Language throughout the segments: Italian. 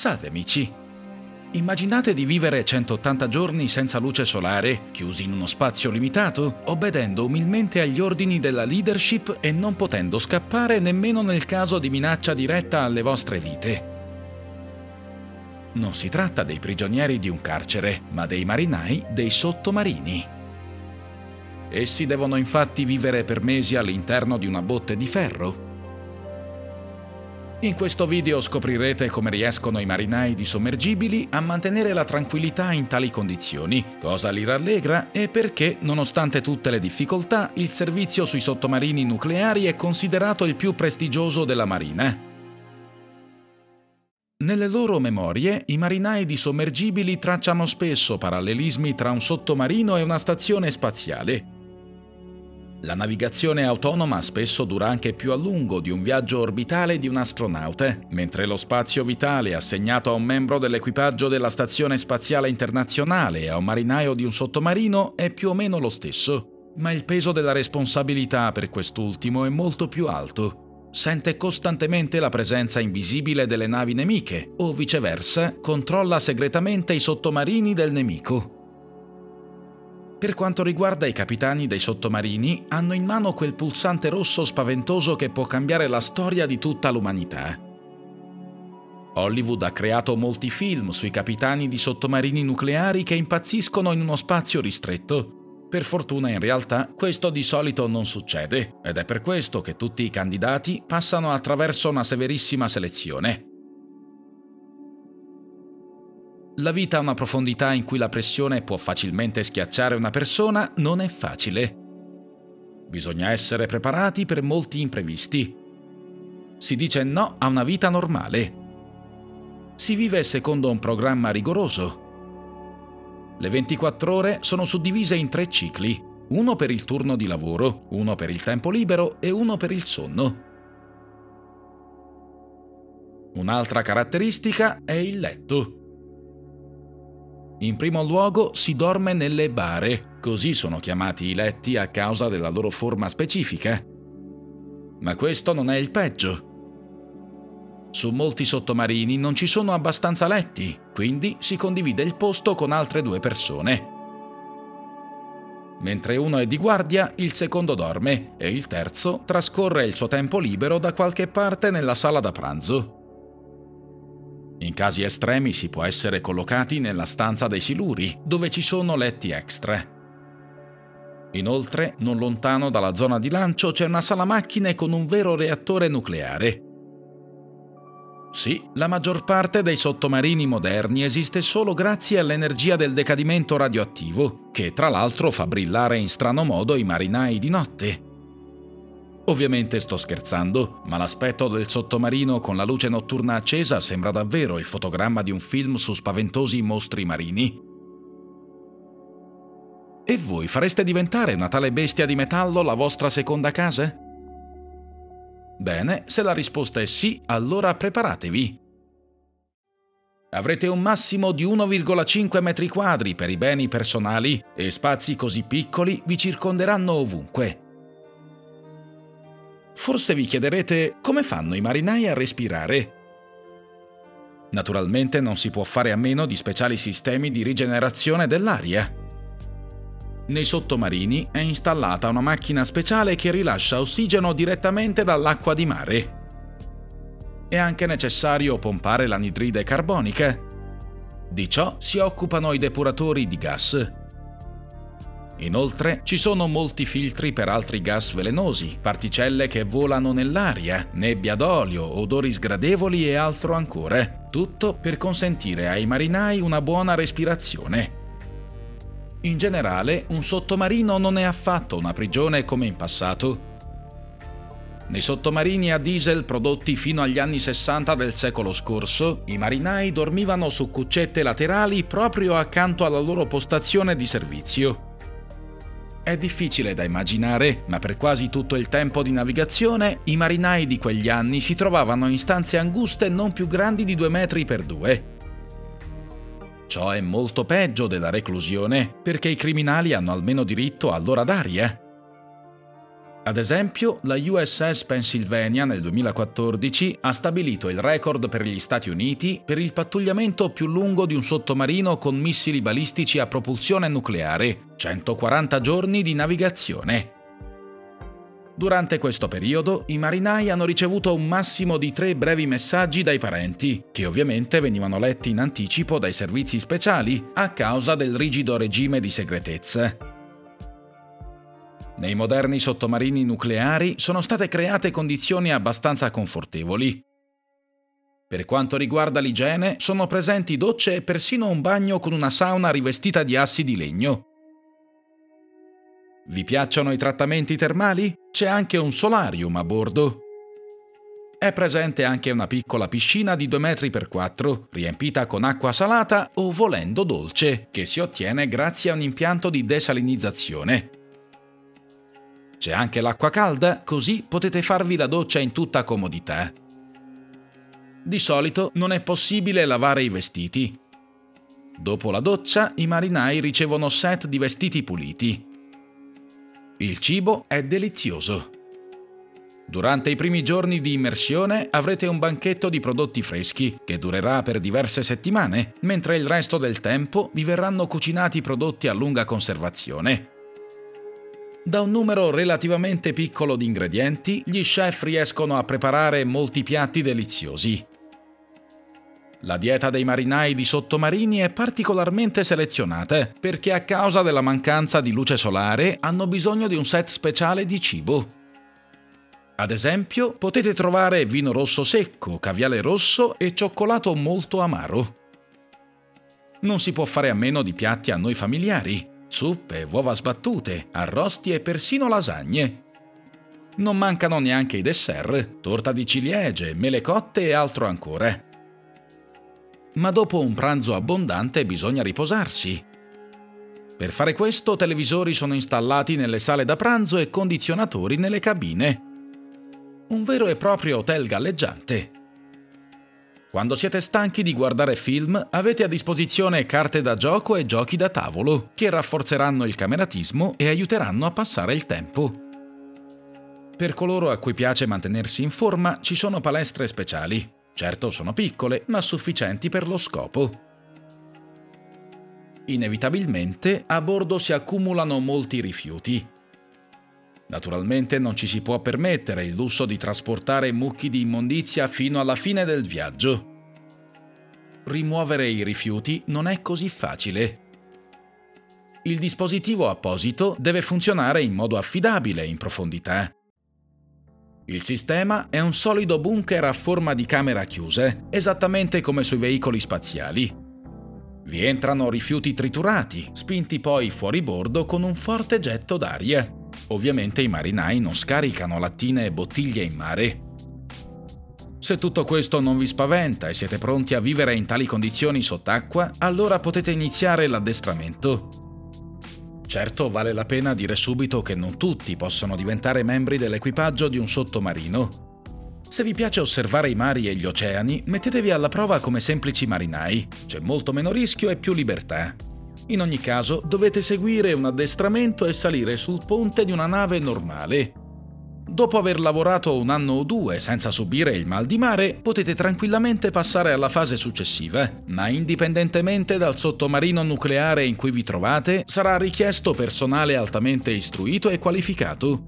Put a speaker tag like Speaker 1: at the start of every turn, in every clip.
Speaker 1: Salve amici! Immaginate di vivere 180 giorni senza luce solare, chiusi in uno spazio limitato, obbedendo umilmente agli ordini della leadership e non potendo scappare nemmeno nel caso di minaccia diretta alle vostre vite. Non si tratta dei prigionieri di un carcere, ma dei marinai dei sottomarini. Essi devono infatti vivere per mesi all'interno di una botte di ferro, in questo video scoprirete come riescono i marinai di sommergibili a mantenere la tranquillità in tali condizioni, cosa li rallegra e perché, nonostante tutte le difficoltà, il servizio sui sottomarini nucleari è considerato il più prestigioso della Marina. Nelle loro memorie, i marinai di sommergibili tracciano spesso parallelismi tra un sottomarino e una stazione spaziale, la navigazione autonoma spesso dura anche più a lungo di un viaggio orbitale di un astronauta, mentre lo spazio vitale assegnato a un membro dell'equipaggio della Stazione Spaziale Internazionale e a un marinaio di un sottomarino è più o meno lo stesso, ma il peso della responsabilità per quest'ultimo è molto più alto. Sente costantemente la presenza invisibile delle navi nemiche o viceversa controlla segretamente i sottomarini del nemico. Per quanto riguarda i capitani dei sottomarini, hanno in mano quel pulsante rosso spaventoso che può cambiare la storia di tutta l'umanità. Hollywood ha creato molti film sui capitani di sottomarini nucleari che impazziscono in uno spazio ristretto. Per fortuna in realtà questo di solito non succede ed è per questo che tutti i candidati passano attraverso una severissima selezione. La vita a una profondità in cui la pressione può facilmente schiacciare una persona non è facile. Bisogna essere preparati per molti imprevisti. Si dice no a una vita normale. Si vive secondo un programma rigoroso. Le 24 ore sono suddivise in tre cicli, uno per il turno di lavoro, uno per il tempo libero e uno per il sonno. Un'altra caratteristica è il letto. In primo luogo si dorme nelle bare, così sono chiamati i letti a causa della loro forma specifica. Ma questo non è il peggio. Su molti sottomarini non ci sono abbastanza letti, quindi si condivide il posto con altre due persone. Mentre uno è di guardia, il secondo dorme e il terzo trascorre il suo tempo libero da qualche parte nella sala da pranzo. In casi estremi si può essere collocati nella stanza dei siluri, dove ci sono letti extra. Inoltre, non lontano dalla zona di lancio c'è una sala macchine con un vero reattore nucleare. Sì, la maggior parte dei sottomarini moderni esiste solo grazie all'energia del decadimento radioattivo, che tra l'altro fa brillare in strano modo i marinai di notte. Ovviamente sto scherzando, ma l'aspetto del sottomarino con la luce notturna accesa sembra davvero il fotogramma di un film su spaventosi mostri marini. E voi fareste diventare una tale bestia di metallo la vostra seconda casa? Bene, se la risposta è sì, allora preparatevi. Avrete un massimo di 1,5 metri quadri per i beni personali e spazi così piccoli vi circonderanno ovunque. Forse vi chiederete come fanno i marinai a respirare. Naturalmente non si può fare a meno di speciali sistemi di rigenerazione dell'aria. Nei sottomarini è installata una macchina speciale che rilascia ossigeno direttamente dall'acqua di mare. È anche necessario pompare l'anidride carbonica. Di ciò si occupano i depuratori di gas. Inoltre ci sono molti filtri per altri gas velenosi, particelle che volano nell'aria, nebbia d'olio, odori sgradevoli e altro ancora. Tutto per consentire ai marinai una buona respirazione. In generale, un sottomarino non è affatto una prigione come in passato. Nei sottomarini a diesel prodotti fino agli anni 60 del secolo scorso, i marinai dormivano su cuccette laterali proprio accanto alla loro postazione di servizio. È difficile da immaginare, ma per quasi tutto il tempo di navigazione i marinai di quegli anni si trovavano in stanze anguste non più grandi di 2 metri per 2. Ciò è molto peggio della reclusione, perché i criminali hanno almeno diritto all'ora d'aria. Ad esempio, la USS Pennsylvania nel 2014 ha stabilito il record per gli Stati Uniti per il pattugliamento più lungo di un sottomarino con missili balistici a propulsione nucleare, 140 giorni di navigazione. Durante questo periodo i marinai hanno ricevuto un massimo di tre brevi messaggi dai parenti, che ovviamente venivano letti in anticipo dai servizi speciali a causa del rigido regime di segretezza. Nei moderni sottomarini nucleari sono state create condizioni abbastanza confortevoli. Per quanto riguarda l'igiene, sono presenti docce e persino un bagno con una sauna rivestita di assi di legno, vi piacciono i trattamenti termali? C'è anche un solarium a bordo. È presente anche una piccola piscina di 2 metri per 4, riempita con acqua salata o volendo dolce, che si ottiene grazie a un impianto di desalinizzazione. C'è anche l'acqua calda, così potete farvi la doccia in tutta comodità. Di solito non è possibile lavare i vestiti. Dopo la doccia, i marinai ricevono set di vestiti puliti. Il cibo è delizioso. Durante i primi giorni di immersione avrete un banchetto di prodotti freschi che durerà per diverse settimane, mentre il resto del tempo vi verranno cucinati prodotti a lunga conservazione. Da un numero relativamente piccolo di ingredienti, gli chef riescono a preparare molti piatti deliziosi. La dieta dei marinai di sottomarini è particolarmente selezionata perché a causa della mancanza di luce solare hanno bisogno di un set speciale di cibo. Ad esempio, potete trovare vino rosso secco, caviale rosso e cioccolato molto amaro. Non si può fare a meno di piatti a noi familiari, zuppe, uova sbattute, arrosti e persino lasagne. Non mancano neanche i dessert, torta di ciliegie, mele cotte e altro ancora ma dopo un pranzo abbondante bisogna riposarsi. Per fare questo televisori sono installati nelle sale da pranzo e condizionatori nelle cabine. Un vero e proprio hotel galleggiante. Quando siete stanchi di guardare film, avete a disposizione carte da gioco e giochi da tavolo, che rafforzeranno il cameratismo e aiuteranno a passare il tempo. Per coloro a cui piace mantenersi in forma, ci sono palestre speciali. Certo sono piccole, ma sufficienti per lo scopo. Inevitabilmente a bordo si accumulano molti rifiuti. Naturalmente non ci si può permettere il lusso di trasportare mucchi di immondizia fino alla fine del viaggio. Rimuovere i rifiuti non è così facile. Il dispositivo apposito deve funzionare in modo affidabile in profondità. Il sistema è un solido bunker a forma di camera chiuse, esattamente come sui veicoli spaziali. Vi entrano rifiuti triturati, spinti poi fuori bordo con un forte getto d'aria. Ovviamente i marinai non scaricano lattine e bottiglie in mare. Se tutto questo non vi spaventa e siete pronti a vivere in tali condizioni sott'acqua, allora potete iniziare l'addestramento. Certo vale la pena dire subito che non tutti possono diventare membri dell'equipaggio di un sottomarino. Se vi piace osservare i mari e gli oceani, mettetevi alla prova come semplici marinai, c'è molto meno rischio e più libertà. In ogni caso dovete seguire un addestramento e salire sul ponte di una nave normale, Dopo aver lavorato un anno o due senza subire il mal di mare, potete tranquillamente passare alla fase successiva, ma indipendentemente dal sottomarino nucleare in cui vi trovate, sarà richiesto personale altamente istruito e qualificato.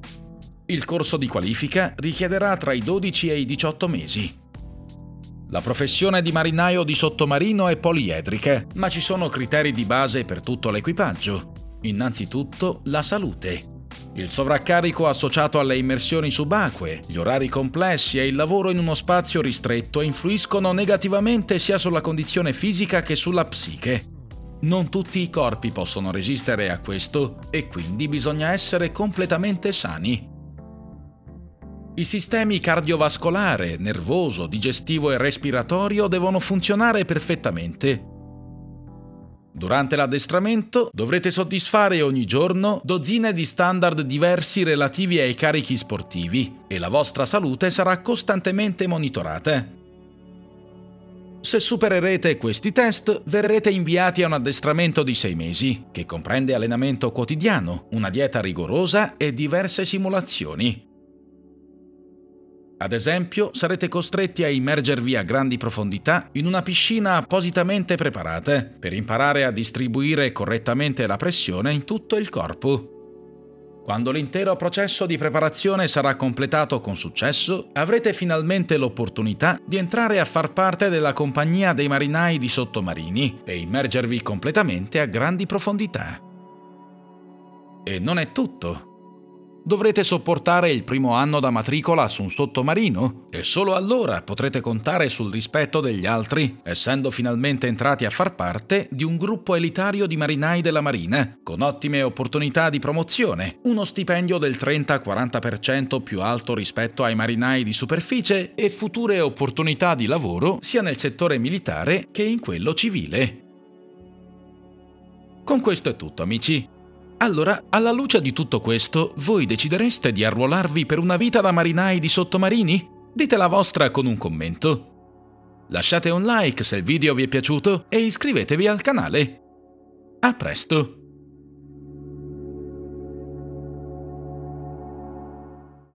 Speaker 1: Il corso di qualifica richiederà tra i 12 e i 18 mesi. La professione di marinaio di sottomarino è poliedrica, ma ci sono criteri di base per tutto l'equipaggio. Innanzitutto la salute. Il sovraccarico associato alle immersioni subacquee, gli orari complessi e il lavoro in uno spazio ristretto influiscono negativamente sia sulla condizione fisica che sulla psiche. Non tutti i corpi possono resistere a questo e quindi bisogna essere completamente sani. I sistemi cardiovascolare, nervoso, digestivo e respiratorio devono funzionare perfettamente Durante l'addestramento dovrete soddisfare ogni giorno dozzine di standard diversi relativi ai carichi sportivi e la vostra salute sarà costantemente monitorata. Se supererete questi test, verrete inviati a un addestramento di sei mesi, che comprende allenamento quotidiano, una dieta rigorosa e diverse simulazioni. Ad esempio, sarete costretti a immergervi a grandi profondità in una piscina appositamente preparata per imparare a distribuire correttamente la pressione in tutto il corpo. Quando l'intero processo di preparazione sarà completato con successo, avrete finalmente l'opportunità di entrare a far parte della compagnia dei marinai di sottomarini e immergervi completamente a grandi profondità. E non è tutto. Dovrete sopportare il primo anno da matricola su un sottomarino e solo allora potrete contare sul rispetto degli altri, essendo finalmente entrati a far parte di un gruppo elitario di marinai della Marina, con ottime opportunità di promozione, uno stipendio del 30-40% più alto rispetto ai marinai di superficie e future opportunità di lavoro sia nel settore militare che in quello civile. Con questo è tutto, amici. Allora, alla luce di tutto questo, voi decidereste di arruolarvi per una vita da marinai di sottomarini? Dite la vostra con un commento. Lasciate un like se il video vi è piaciuto e iscrivetevi al canale. A presto!